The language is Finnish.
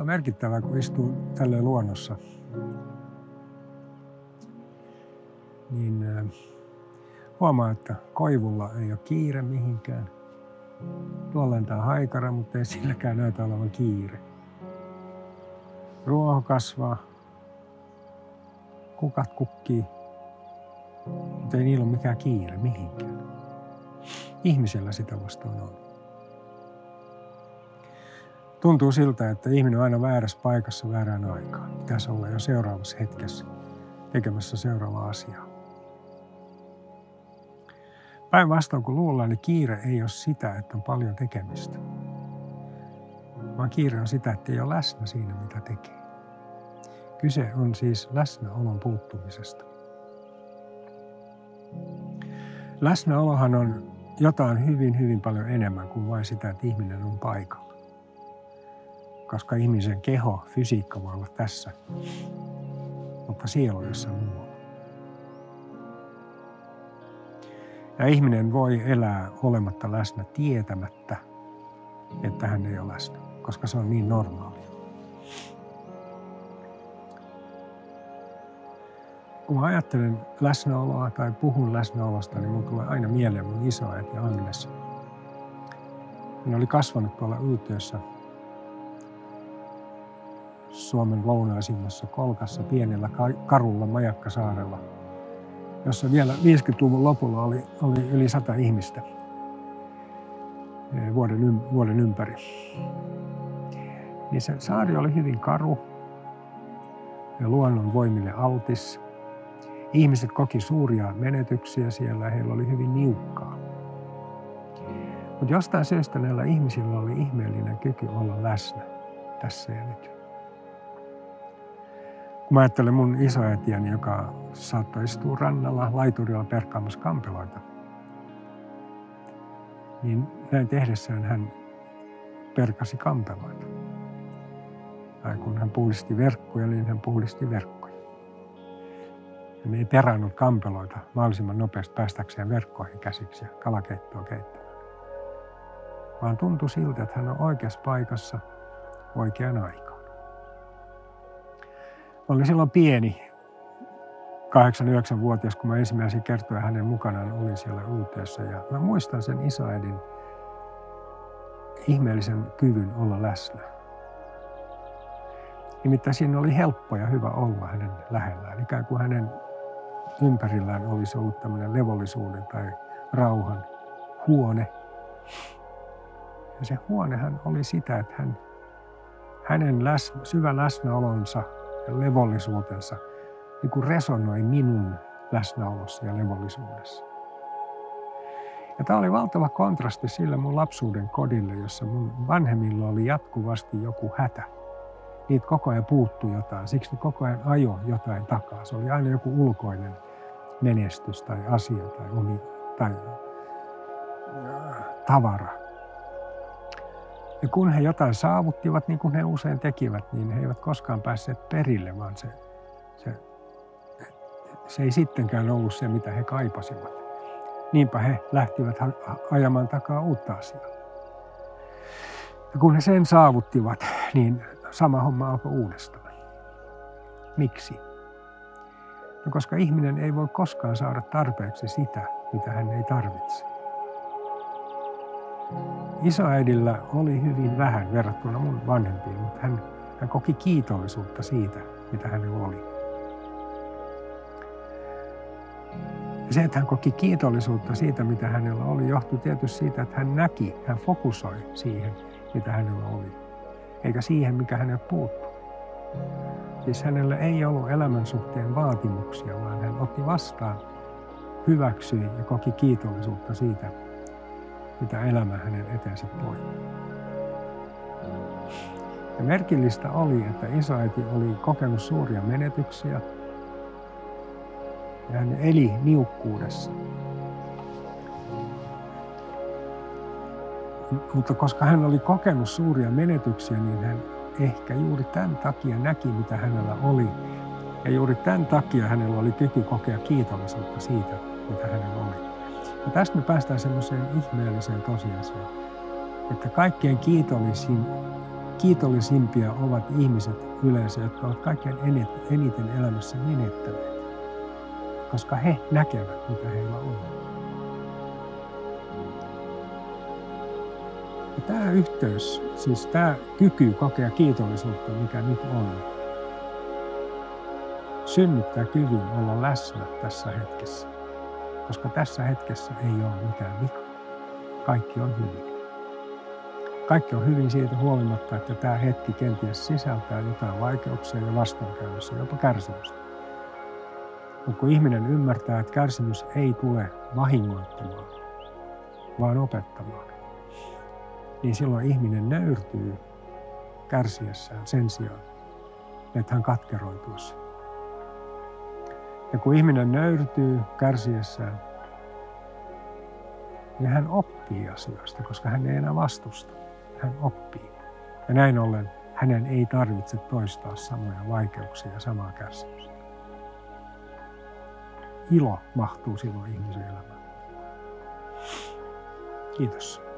on merkittävää, kun istuu tälleen luonnossa. Niin huomaa, että koivulla ei ole kiire mihinkään. Tuolla lentaa haikara, mutta ei silläkään näytä olevan kiire. Ruoho kasvaa, kukat kukkii, mutta ei niillä ole mikään kiire mihinkään. Ihmisellä sitä vastaan on. Tuntuu siltä, että ihminen on aina väärässä paikassa väärään aikaan. Pitäisi olla jo seuraavassa hetkessä tekemässä seuraavaa asiaa. Päinvastoin kun luullaan, niin kiire ei ole sitä, että on paljon tekemistä. Vaan kiire on sitä, että ei ole läsnä siinä, mitä tekee. Kyse on siis läsnäolon puuttumisesta. Läsnäolohan on jotain hyvin, hyvin paljon enemmän kuin vain sitä, että ihminen on paikalla. Koska ihmisen keho, fysiikka voi olla tässä, mutta sielu jossain muualla. Ja ihminen voi elää olematta läsnä tietämättä, että hän ei ole läsnä, koska se on niin normaalia. kun mä ajattelen läsnäoloa tai puhun läsnäolosta, niin mun tulee aina mieleen mun isoäiti Agnes. Hän oli kasvanut tuolla yltiössä Suomen lounaisimmassa kolkassa pienellä karulla Majakkasaarella, jossa vielä 50-luvun lopulla oli, oli yli sata ihmistä eh, vuoden, vuoden ympäri. Niin se saari oli hyvin karu ja luonnon voimille altis. Ihmiset koki suuria menetyksiä siellä ja heillä oli hyvin niukkaa. Mutta jostain syystä näillä ihmisillä oli ihmeellinen kyky olla läsnä tässä ja nyt. Mä ajattelen mun isoäitiäni, joka saattoi istua rannalla laiturilla perkaamassa kampeloita, niin näin tehdessään hän perkasi kampeloita. Tai kun hän puhdisti verkkoja, niin hän puhdisti verkkoja. Ja ne ei perannut kampeloita mahdollisimman nopeasti päästäkseen verkkoihin käsiksi ja kalakeittoa keittämään. Vaan tuntui siltä, että hän on oikeassa paikassa oikeaan aikaan. Olin silloin pieni, 8-9-vuotias, kun mä ensimmäisiä kertoja hänen mukanaan olin siellä uuteessa. Ja mä muistan sen isoäidin ihmeellisen kyvyn olla läsnä. Nimittäin siinä oli helppo ja hyvä olla hänen lähellään, ikään kuin hänen ympärillään olisi ollut tämmöinen levollisuuden tai rauhan huone. Ja se huonehan oli sitä, että hän, hänen läs, syvä läsnäolonsa levollisuutensa niin kuin resonoi minun läsnäolossa ja levollisuudessa. Ja tämä oli valtava kontrasti sille mun lapsuuden kodille, jossa mun vanhemmilla oli jatkuvasti joku hätä niitä koko ajan puuttui jotain. Siksi ne koko ajan ajo jotain takaa. Se oli aina joku ulkoinen menestys tai asia tai, omi, tai äh, tavara. Ja kun he jotain saavuttivat, niin kuin he usein tekivät, niin he eivät koskaan päässeet perille, vaan se, se, se ei sittenkään ollut se, mitä he kaipasivat. Niinpä he lähtivät ajamaan takaa uutta asiaa. Ja kun he sen saavuttivat, niin sama homma alkoi uudestaan. Miksi? No koska ihminen ei voi koskaan saada tarpeeksi sitä, mitä hän ei tarvitse. Isoäidillä oli hyvin vähän verrattuna mun vanhempiin, mutta hän, hän koki kiitollisuutta siitä, mitä hänellä oli. Ja se, että hän koki kiitollisuutta siitä, mitä hänellä oli, johtui tietysti siitä, että hän näki, hän fokusoi siihen, mitä hänellä oli, eikä siihen, mikä hänelle puuttuu. Siis hänellä ei ollut elämän suhteen vaatimuksia, vaan hän otti vastaan, hyväksyi ja koki kiitollisuutta siitä, mitä elämä hänen eteensä toi. Ja merkillistä oli, että isoäiti oli kokenut suuria menetyksiä ja hän eli niukkuudessa. Mutta koska hän oli kokenut suuria menetyksiä, niin hän ehkä juuri tämän takia näki, mitä hänellä oli. Ja juuri tämän takia hänellä oli kyky kokea kiitollisuutta siitä, mitä hänellä oli. Ja tästä me päästään semmoiseen ihmeelliseen tosiasiaan, että kaikkein kiitollisin, kiitollisimpia ovat ihmiset yleensä, jotka ovat kaikkein eniten elämässä menettäneet, koska he näkevät, mitä heillä on. Ja tämä yhteys, siis tämä kyky kokea kiitollisuutta, mikä nyt on, synnyttää kyvyn olla läsnä tässä hetkessä, koska tässä hetkessä ei ole mitään vikaa. Kaikki on hyvin. Kaikki on hyvin siitä huolimatta, että tämä hetki kenties sisältää jotain vaikeuksia ja vastoinkäymisiä, jopa kärsimystä. Mutta kun ihminen ymmärtää, että kärsimys ei tule vahingoittamaan, vaan opettamaan, niin silloin ihminen nöyrtyy kärsiessään sen sijaan, että hän katkeroituisi. Ja kun ihminen nöyrtyy kärsiessään, niin hän oppii asioista, koska hän ei enää vastusta hän oppii. Ja näin ollen hänen ei tarvitse toistaa samoja vaikeuksia ja samaa kärsimystä. Ilo mahtuu silloin ihmisen elämään. Kiitos.